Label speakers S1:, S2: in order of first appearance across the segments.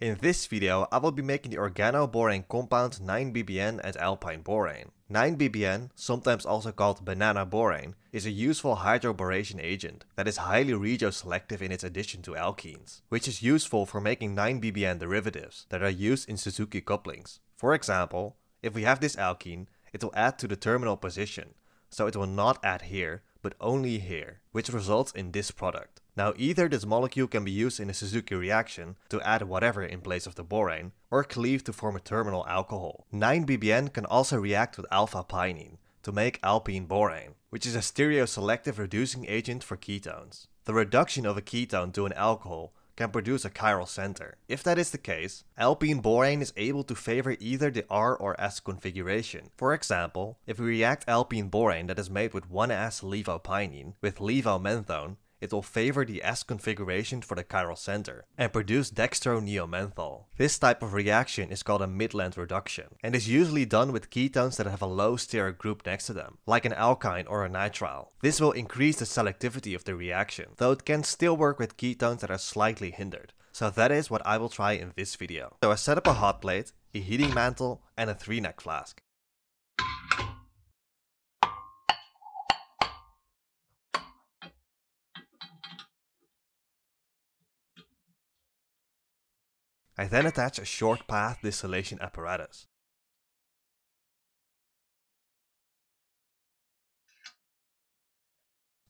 S1: In this video, I will be making the organoborane compound 9BBN and alpine borane. 9BBN, sometimes also called banana borane, is a useful hydroboration agent that is highly regioselective in its addition to alkenes, which is useful for making 9BBN derivatives that are used in Suzuki couplings. For example, if we have this alkene, it will add to the terminal position, so it will not add here, but only here, which results in this product. Now either this molecule can be used in a Suzuki reaction to add whatever in place of the borane, or cleave to form a terminal alcohol. 9BBN can also react with alpha-pinene to make alpine borane, which is a stereoselective reducing agent for ketones. The reduction of a ketone to an alcohol can produce a chiral center. If that is the case, alpine borane is able to favor either the R or S configuration. For example, if we react alpine borane that is made with 1S levopinene with levomenthone, it will favor the S configuration for the chiral center and produce dextroneomenthol. This type of reaction is called a Midland reduction and is usually done with ketones that have a low steric group next to them, like an alkyne or a nitrile. This will increase the selectivity of the reaction, though it can still work with ketones that are slightly hindered. So that is what I will try in this video. So I set up a hot plate, a heating mantle and a 3 neck flask. I then attach a short path distillation apparatus.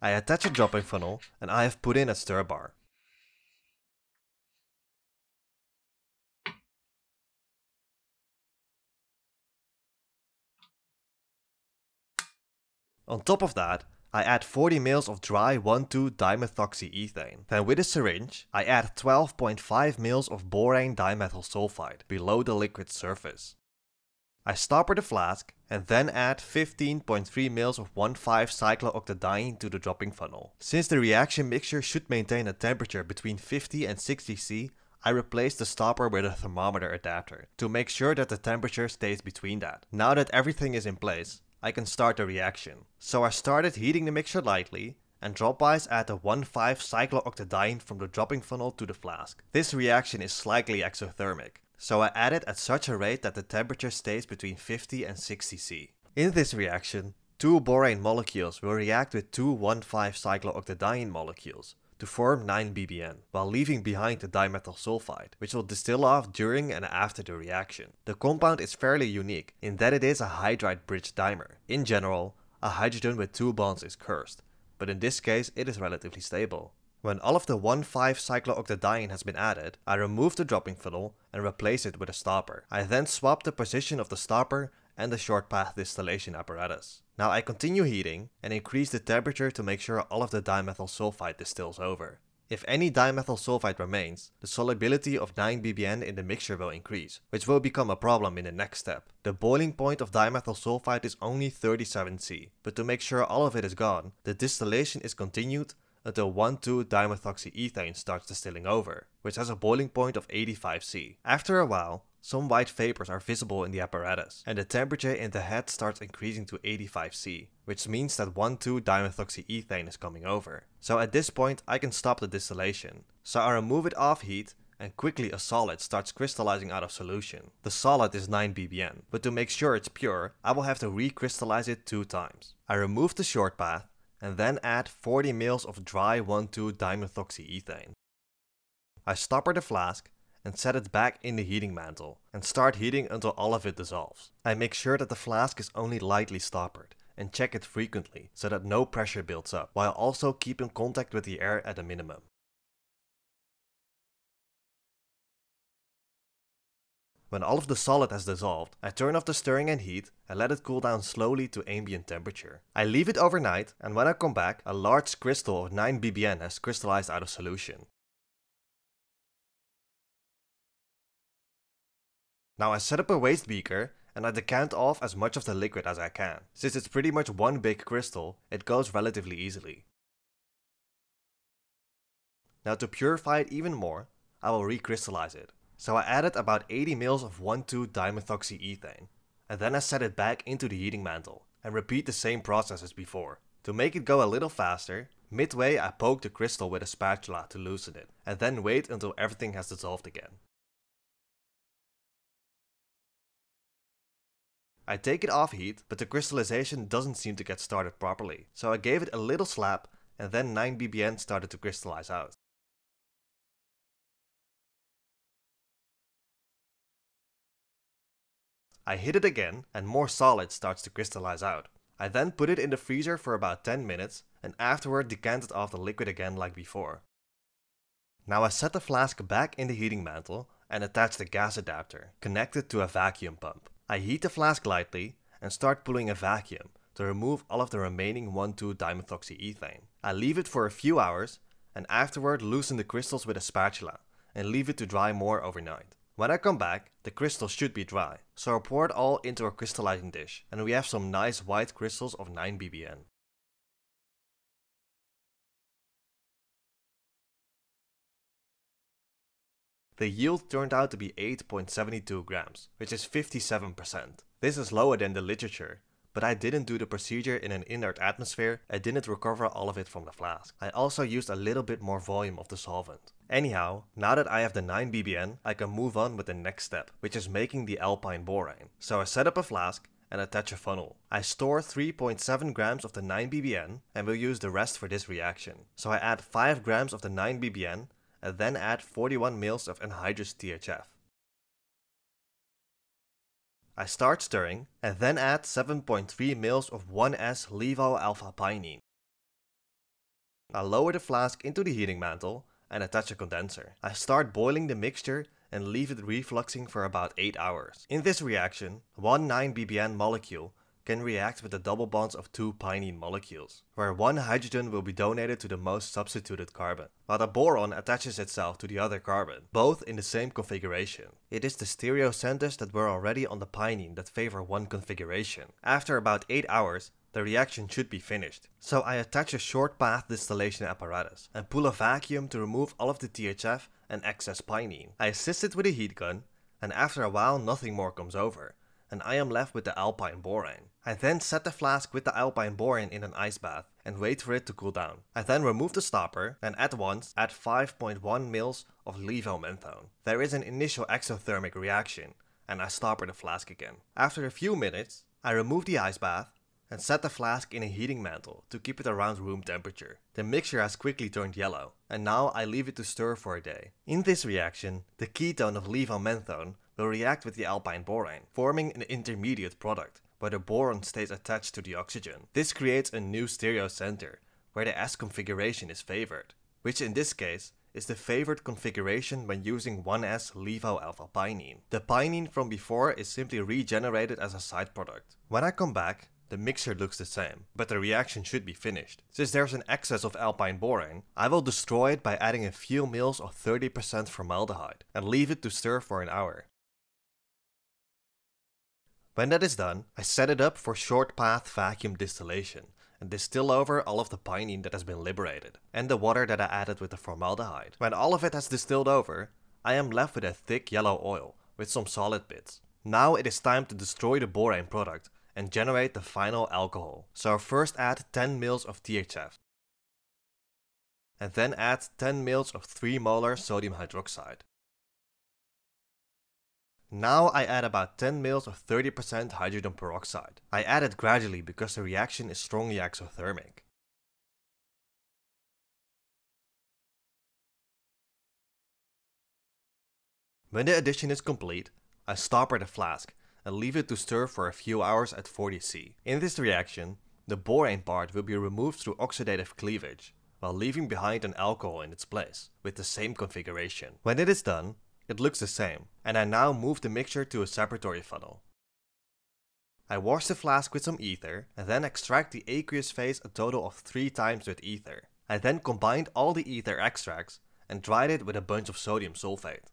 S1: I attach a dropping funnel and I have put in a stir bar. On top of that, I add 40 ml of dry 1,2-dimethoxyethane. Then with a syringe, I add 12.5 ml of borane dimethyl sulfide below the liquid surface. I stopper the flask and then add 15.3 ml of 1,5-cyclooctadiene to the dropping funnel. Since the reaction mixture should maintain a temperature between 50 and 60 C, I replace the stopper with a thermometer adapter to make sure that the temperature stays between that. Now that everything is in place, I can start the reaction. So I started heating the mixture lightly and dropwise add the 1,5-cyclooctadiene from the dropping funnel to the flask. This reaction is slightly exothermic, so I add it at such a rate that the temperature stays between 50 and 60 C. In this reaction, two borane molecules will react with two 1,5-cyclooctadiene molecules, to form 9BBN, while leaving behind the dimethyl sulfide, which will distill off during and after the reaction. The compound is fairly unique in that it is a hydride bridge dimer. In general, a hydrogen with two bonds is cursed, but in this case it is relatively stable. When all of the 1,5-cyclooctadiene has been added, I remove the dropping funnel and replace it with a stopper. I then swap the position of the stopper and the short path distillation apparatus. Now I continue heating and increase the temperature to make sure all of the dimethyl sulfide distills over. If any dimethyl sulfide remains, the solubility of 9BBN in the mixture will increase, which will become a problem in the next step. The boiling point of dimethyl sulfide is only 37 C, but to make sure all of it is gone, the distillation is continued until 1,2-dimethoxyethane starts distilling over, which has a boiling point of 85 C. After a while, some white vapors are visible in the apparatus, and the temperature in the head starts increasing to 85 C, which means that 1,2-dimethoxyethane is coming over. So at this point I can stop the distillation. So I remove it off heat and quickly a solid starts crystallizing out of solution. The solid is 9BBN, but to make sure it's pure, I will have to recrystallize it two times. I remove the short path and then add 40 ml of dry 1,2-dimethoxyethane. I stopper the flask and set it back in the heating mantle and start heating until all of it dissolves. I make sure that the flask is only lightly stoppered and check it frequently so that no pressure builds up while also keeping contact with the air at a minimum. When all of the solid has dissolved, I turn off the stirring and heat and let it cool down slowly to ambient temperature. I leave it overnight and when I come back, a large crystal of 9BBN has crystallized out of solution. Now I set up a waste beaker and I decant off as much of the liquid as I can. Since it's pretty much one big crystal, it goes relatively easily. Now to purify it even more, I will recrystallize it. So I added about 80 ml of 1,2-dimethoxyethane, and then I set it back into the heating mantle, and repeat the same process as before. To make it go a little faster, midway I poke the crystal with a spatula to loosen it, and then wait until everything has dissolved again. I take it off heat, but the crystallization doesn't seem to get started properly. So I gave it a little slap and then 9BBN started to crystallize out. I hit it again and more solid starts to crystallize out. I then put it in the freezer for about 10 minutes and afterward decanted off the liquid again like before. Now I set the flask back in the heating mantle and attach the gas adapter, connected to a vacuum pump. I heat the flask lightly and start pulling a vacuum to remove all of the remaining 1,2-dimethoxyethane. I leave it for a few hours and afterward loosen the crystals with a spatula and leave it to dry more overnight. When I come back, the crystals should be dry, so I pour it all into a crystallizing dish and we have some nice white crystals of 9BBN. The yield turned out to be 8.72 grams, which is 57%. This is lower than the literature, but I didn't do the procedure in an inert atmosphere, I didn't recover all of it from the flask. I also used a little bit more volume of the solvent. Anyhow, now that I have the 9BBN, I can move on with the next step, which is making the alpine borane. So I set up a flask and attach a funnel. I store 3.7 grams of the 9BBN and will use the rest for this reaction. So I add 5 grams of the 9BBN and then add 41 ml of anhydrous THF. I start stirring and then add 7.3 ml of 1S levo alpha pinene. I lower the flask into the heating mantle and attach a condenser. I start boiling the mixture and leave it refluxing for about 8 hours. In this reaction, one 9-BBN molecule can react with the double bonds of two pinene molecules, where one hydrogen will be donated to the most substituted carbon, while the boron attaches itself to the other carbon, both in the same configuration. It is the stereocenters that were already on the pinene that favor one configuration. After about 8 hours, the reaction should be finished. So I attach a short path distillation apparatus and pull a vacuum to remove all of the THF and excess pinene. I assist it with a heat gun and after a while nothing more comes over and I am left with the alpine borane. I then set the flask with the alpine borane in an ice bath and wait for it to cool down. I then remove the stopper and at once add 5.1 ml of levomenthone. There is an initial exothermic reaction and I stopper the flask again. After a few minutes, I remove the ice bath and set the flask in a heating mantle to keep it around room temperature. The mixture has quickly turned yellow, and now I leave it to stir for a day. In this reaction, the ketone of levomenthone will react with the alpine borane, forming an intermediate product, where the boron stays attached to the oxygen. This creates a new stereocenter, where the S configuration is favored, which in this case is the favored configuration when using 1S levo alpha pinene. The pinene from before is simply regenerated as a side product. When I come back, the mixture looks the same, but the reaction should be finished. Since there's an excess of alpine borane, I will destroy it by adding a few mils of 30% formaldehyde and leave it to stir for an hour. When that is done, I set it up for short path vacuum distillation and distill over all of the pinene that has been liberated and the water that I added with the formaldehyde. When all of it has distilled over, I am left with a thick yellow oil with some solid bits. Now it is time to destroy the borane product and generate the final alcohol. So first add 10 ml of THF and then add 10 ml of 3 molar sodium hydroxide. Now I add about 10 ml of 30% hydrogen peroxide. I add it gradually because the reaction is strongly exothermic. When the addition is complete, I stopper the flask and leave it to stir for a few hours at 40 C. In this reaction, the borane part will be removed through oxidative cleavage, while leaving behind an alcohol in its place, with the same configuration. When it is done, it looks the same, and I now move the mixture to a separatory funnel. I wash the flask with some ether and then extract the aqueous phase a total of 3 times with ether. I then combined all the ether extracts and dried it with a bunch of sodium sulfate.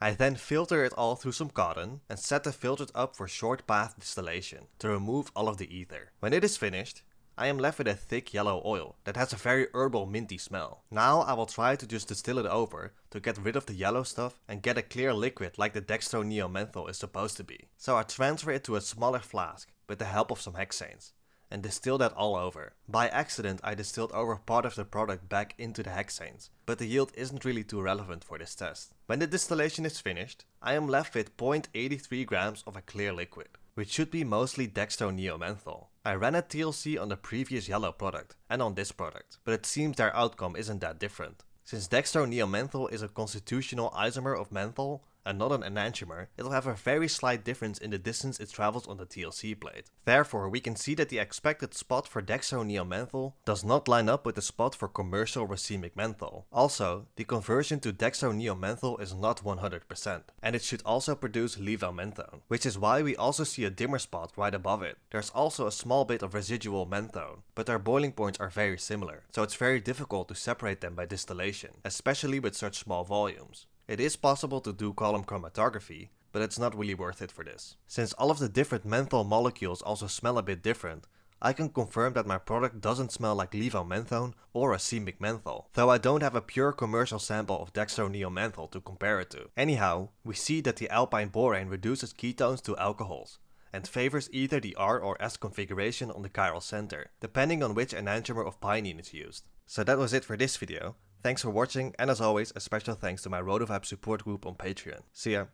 S1: I then filter it all through some cotton and set the filters up for short path distillation to remove all of the ether. When it is finished, I am left with a thick yellow oil that has a very herbal minty smell. Now I will try to just distill it over to get rid of the yellow stuff and get a clear liquid like the dextroneomenthol is supposed to be. So I transfer it to a smaller flask with the help of some hexanes and distill that all over. By accident I distilled over part of the product back into the hexanes, but the yield isn't really too relevant for this test. When the distillation is finished, I am left with 0.83 grams of a clear liquid, which should be mostly Dextro Neo Menthol. I ran a TLC on the previous yellow product and on this product, but it seems their outcome isn't that different. Since Dextro Neo Menthol is a constitutional isomer of menthol, and not an enantiomer, it'll have a very slight difference in the distance it travels on the TLC plate. Therefore, we can see that the expected spot for dextroneomenthol does not line up with the spot for commercial racemic menthol. Also, the conversion to dextroneomenthol is not 100%, and it should also produce levomenthone, which is why we also see a dimmer spot right above it. There's also a small bit of residual menthone, but their boiling points are very similar, so it's very difficult to separate them by distillation, especially with such small volumes. It is possible to do column chromatography, but it's not really worth it for this. Since all of the different menthol molecules also smell a bit different, I can confirm that my product doesn't smell like levomenthone or racemic menthol, though I don't have a pure commercial sample of dextroneomenthol to compare it to. Anyhow, we see that the alpine borane reduces ketones to alcohols, and favors either the R or S configuration on the chiral center, depending on which enantiomer of pinene is used. So that was it for this video. Thanks for watching and as always a special thanks to my Rotovibe support group on Patreon. See ya!